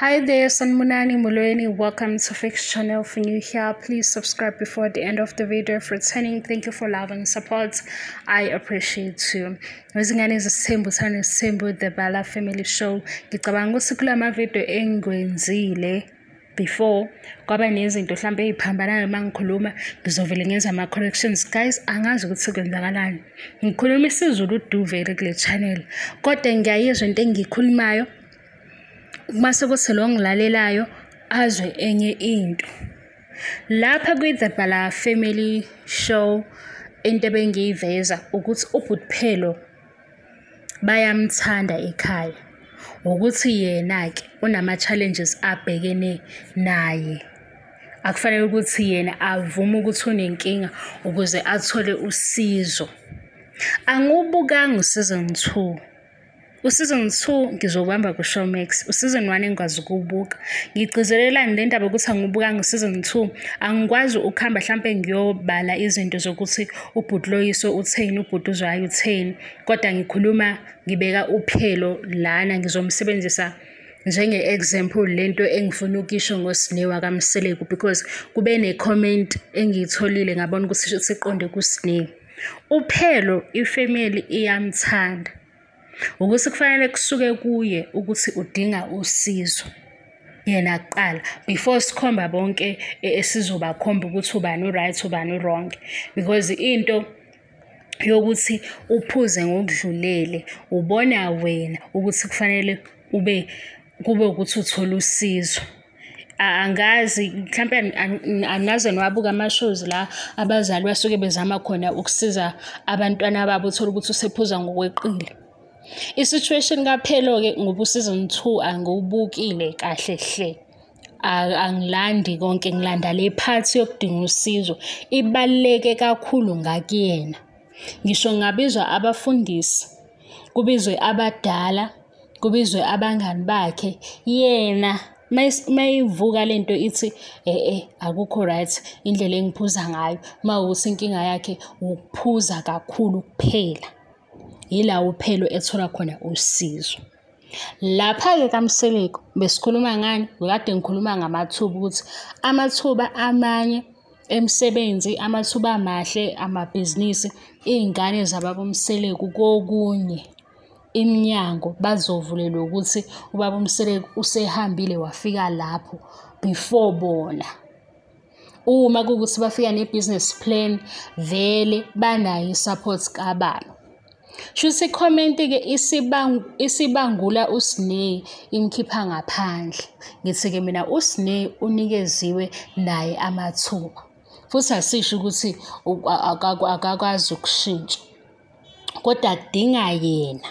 Hi there, Sanmunani Mulweni. Welcome to Fix Channel. For new here, please subscribe before the end of the video. For returning, thank you for love and support. I appreciate you. Ngizingane zesithembu thana isithembu The Bala Family Show. Ngicabanga ukuthi kula mavidiyo engiwenzile before kwaba nezinto mhlawumbe ey'phambanayo uma ngikhuluma ngizovele ngenza ama-corrections guys angazi ukuthi kwenzakalani ngikhuluma isiZulu uduvele kule channel kodwa ngiyayizwa into engiyikhulumayo mase kuthi lo ngilalelayo azwe enye into. Lapha kwi-the bala family show into ebengiyiveza ukuthi ubhuthphelo bayamthanda ekhaya ukuthi yena-ke unama-challenges abhekene naye. Akufanele ukuthi yena avume ukuthi unenkinga ukuze athole usizo. Angiwubukanga useason two. Useason two ngizobamba ku-showmax. Useason one engikwazi ukuwubuka. Ngigcizelelani le ndaba yokuthi angiwubukanga useason two. Angikwazi ukuhamba hlampe ngiyobala izinto zokuthi ubhuti loyiso utheni ubhuti uzwayo utheni. Kodwa ngikhuluma ngibeka uphelo lana ngizomsebenzisa njenge-example lento engifuna ukisho ngosinewa kamseleku because kube ne-comment engiyitholile ngabona ukuthi siqonde kusinewa uphelo ifamily iyamthanda. Ukuthi kufanele kusuke kuye ukuthi udinga usizo yena kuqala before sikhomba bonke esizobakhomba ukuthi ubani u-right ubani u-wrong. Because into yokuthi uphuze ngokudlulele ubona wena ukuthi kufanele ube kube ukuthi uthola usizo. Angazi mhlampe angaze niwabuka ama-shows la abazali basuke bezama khona ukusiza abantwana babo uthole ukuthi usephuza ngokweqile. I-situation kaphelo-ke ngoba useason two angiwubukile kahle hle. Angilandi konke ngilanda le phathi yokudinga usizo. Ibaluleke kakhulu ngakuyena. Ngisho ngabizwa abafundisi kubizwe abadala kubizwe abangani bakhe. Yena mayivuka lento ithi eh akukho right indlela engiphuza ngayo. Mawukuthi inkinga yakhe ukuphuza kakhulu kuphela. Yila uphelo ethola khona usizo. Lapha-ke kamseleko besikhuluma ngani? Bekade ngikhuluma ngamathuba ukuthi amathuba amanye emsebenzi amathuba amahle amabhizinisi iy'ngane zababa umseleku kokunye iminyango bazovulelwa ukuthi ubaba umseleku usehambile wafika lapho before bona. Uma kuwukuthi bafika ne-business plan vele banayo i-support kababa. Shuthi ikhomenti-ke isibangula uSneh imkhipha ngaphandle. Ngithi-ke mina uSneh unikeziwe naye amathuba. Futhi asisho ukuthi akakwazi ukushintsha. Kodwa kudinga yena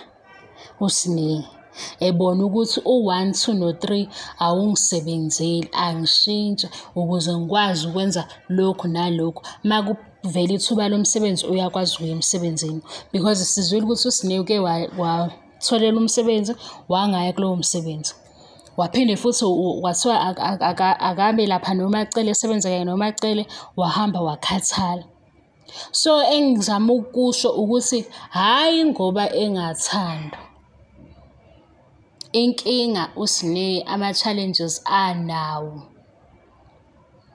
uSneh ebona ukuthi u-one two no-three awungisebenzeli angishintshe ukuze ngikwazi ukwenza lokhu nalokhu. Kuvela ithuba lomsebenzi uyakwazi ukuya emsebenzini. Because sizwile ukuthi uSneh uke watholela umsebenzi wangaya kulowo msebenzi. Waphinde futhi kwathiwa akabe lapha nomacele esebenza kanye nomacele wahamba wakhathala. So engizama ukusho ukuthi hhayi ngoba engathandwa inkinga uSneh ama-challenges anawo.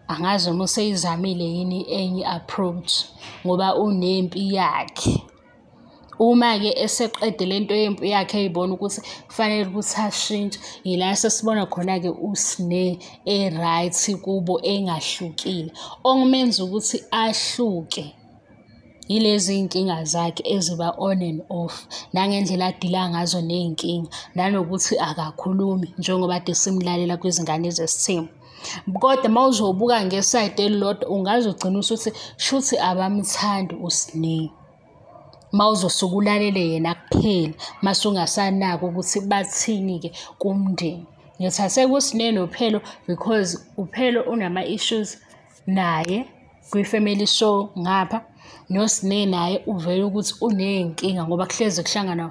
Angazi noma useyizamile yini enye i-approach ngoba unempi yakhe. Uma-ke eseqede le nto yempi yakhe eyibona ukuthi kufanele ukuthi ashintshe. Yila sesibona khona-ke uSneh e-right kubo engahlukile. Okumenza ukuthi ahluke. Yilezi y'nkinga zakhe eziba on and off nangendlela adila ngazo ney'nkinga nanokuthi akakhulumi njengoba ade simlalela kwizingane zesithembu. Kodwa uma uzobuka ngesayidi elilodwa ungaze ugcine usuthi shuthi abamthandi uSneh uma uzosuke ulalele yena kuphela mase ungasanaki ukuthi bathini-ke kumndeni. Ngithathe kuSneh noPhelo because uPhelo unama-issues naye kwi-family show ngapha. noSneh naye uvele ukuthi uney'nkinga ngoba kuhlezi kuhlangana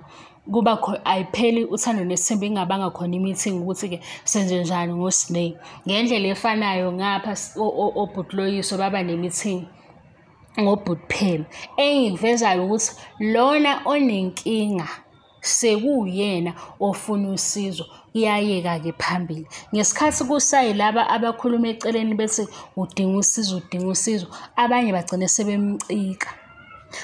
kuba ayipheli uthando nesithembu ingabanga khona i-meeting ukuthi-ke senze njani ngoSneh ngendlela efanayo ngapha obhuti loyiso baba ne-meeting ngobhuti phela engikuvezayo ukuthi lona onenkinga sekuwuyena ofuna usizo kuyayeka-ke phambili. Ngesikhathi kusayilaba abakhuluma eceleni bethi udinga usizo, udinga usizo, abanye bagcine sebemcika.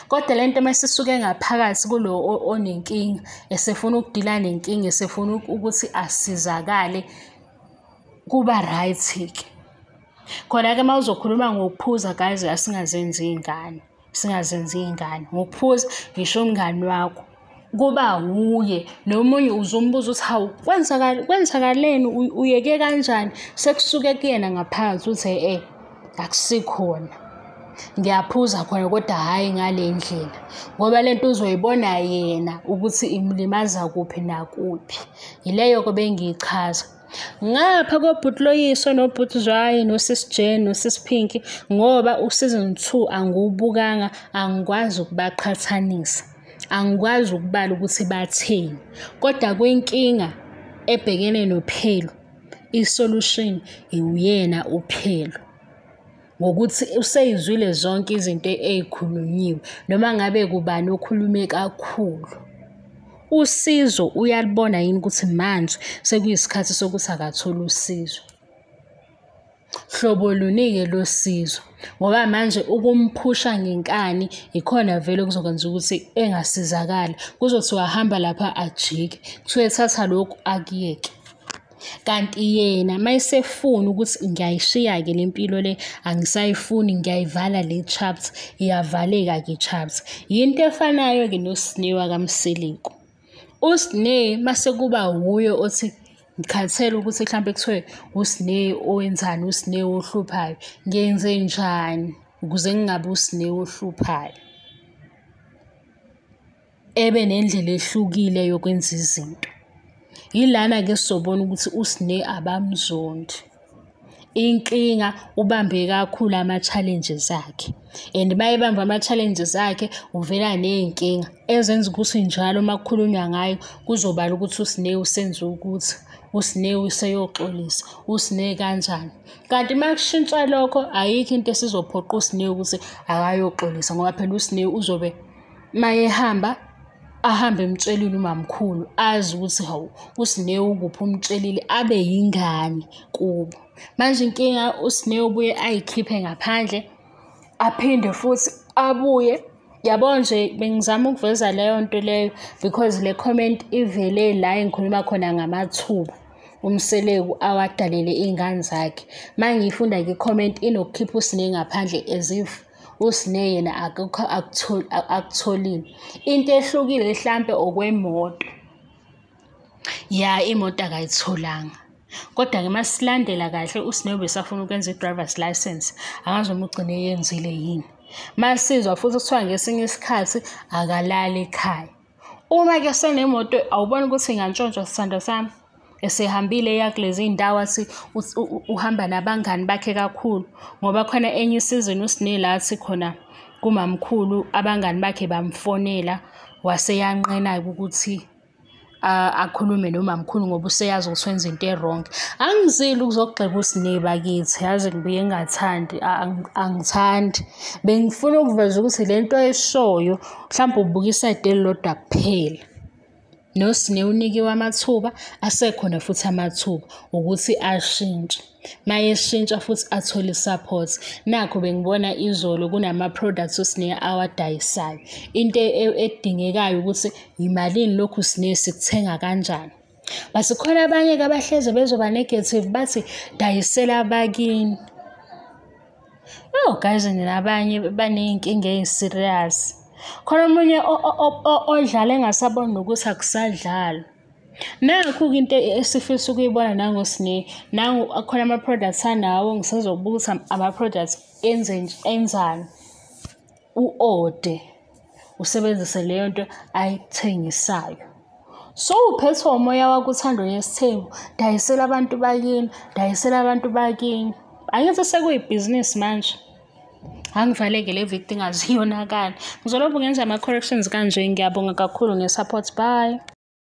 Kodwa le nto mase isuke ngaphakathi kulo onenkinga, esefuna ukudila nenkinga, esefuna ukuthi asizakale, kuba right-ke. Khona-ke uma uzokhuluma ngokuphuza guys, asingazenzi iy'ngane, singazenzi iy'ngane. Ngokuphuza ngisho umngani wakho, kuba wuye nomunye uze umbuze uthi, hawu kwenzakaleni, uyeke kanjani? Sekusuke kuyena ngaphakathi uthi e-e, akusikhona. Ngiyaphuza khona kodwa hhayi ngale ndlela ngoba le nto uzoyibona yena ukuthi imlimaza kuphi nakuphi. Yileyo-ke bengiyichaza. Ngapha kobhuti Loyiso nobhuti Zwayi nosisi Jane nosisi Phinki ngoba u-season two angiwubukanga, angikwazi ukubaqhathanisa. Angikwazi ukubala ukuthi batheni, kodwa kwinkinga ebhekene noPhelo, i-solution iwuyena uPhelo. Ngokuthi useyizwile zonke izinto ey'khulunyiwe noma ngabe kubani okhulume kakhulu. Usizo uyalibona yini ukuthi manje sekuyisikhathi sokuthi akathole usizo? Hlobo luni-ke lo sizo? Ngoba manje ukumphusha ngenkani ikhona vele okuzokwenza ukuthi engasizakali. Kuzothiwa hamba lapha ajike, kuthiwe thatha lokhu akuyeke. Kanti yena uma esefuna ukuthi ngiyayishiya-ke le mpilo le, angisayifuni ngiyayivala le chapter, iyavaleka-ke i-chapter. Yinto efanayo-ke noSinew kaMsiliku. USinew mase kuba wuye othi ngikhathele ukuthi mhlampe kuthiwe uSinew owenzani, uSinew ohluphayo, ngenze njani ukuze ngingabi uSinew ohluphayo. Ebe nendlela ehlukile yokwenza izinto. Yilana-ke sizobona ukuthi uSinew abamzondi. Inkinga ubambe kakhulu ama-challenges akhe and uma ebamba ama-challenges akhe uvela ney'nkinga ezenza ukuthi njalo uma kukhulunywa ngayo kuzobala ukuthi uSinew usenze ukuthi, uSinew useyoxolisa, uSinew kanjani. Kanti uma kushintsha lokho ayikho into esizophoqa uSinew ukuthi akayoxolisa ngoba phela uSinew uzobe uma ehamba ahambe emtshelile umamkhulu azi ukuthi hawu uSinew ukuphi umtshelile abe yingane kubo. Manje inkinga uSinew ubuye ay'khiphe ngaphandle aphinde futhi abuye. Yabo nje bengizama ukuveza leyo nto leyo because le comment ivele la engikhuluma khona ngamathuba uMseleku awadalele iy'ngane zakhe. Uma ngiyifunda-ke i-comment inokukhipha uSinew ngaphandle as if uSinew yena akukho akutholile. Into ehlukile hlampe okwemoto. Ya imoto akayitholanga. Kodwa-ke uma silandela kahle uSinew ubesafuna ukwenza i-driver's license, angazi noma ugcine eyenzile yini. Uma sizwa futhi kuthiwa ngesinye isikhathi akalali ekhaya. Uma-ke senemoto awuboni ukuthi ingantshontshwa sithandwa sami? Esehambile eya kulezi iy'ndawo athi uhamba nabangani bakhe kakhulu ngoba khona enye isizini uSinew la athi khona kumamkhulu abangani bakhe bamfonela waseyanqena-ke ukuthi akhulume nomamkhulu ngoba useyazi ukuthi wenza into e-wrong. Angizile ukuzogxeka uSinew bakithi, yazi ngibuye ngingathandi, angithandi. Bengifuna ukuveza ukuthi le nto ayishoyo mhlampe ubuka isayidi elilodwa kuphela. NoSinew unikiwe amathuba, asekhona futhi amathuba ukuthi ashintshe. Uma eshintsha futhi athole i-support. Nakhu bengibona izolo kunama-products uSinew awadayisayo. Into edingekayo ukuthi yimalini lokhu Sinew sikuthenga kanjani. But khona abanye-ke abahlezi bezoba negative bathi dayisela abakini. Oh guys nabanye baney'nkinga ey'siriyasi. Khona omunye odlala engasaboni nokuthi akusadlalwa. Nakhu-ke into esifisa ukuyibona nangoSinew, nangu akhona ama-products anawo ngisazobuka ukuthi ama-products enzani. U-ode usebenzise leyo nto ayithengisayo. Sowuphethwe umoya wakho uthandwa nesithembu, dayisela abantu bakini, dayisela abantu bakini. Angithi sekuyibhizinisi manje. Angivaleke le video ingaze iyonakala. Ngizolokhu ngenza ama-corrections kanje. Ngiyabonga kakhulu nge-support. Bye.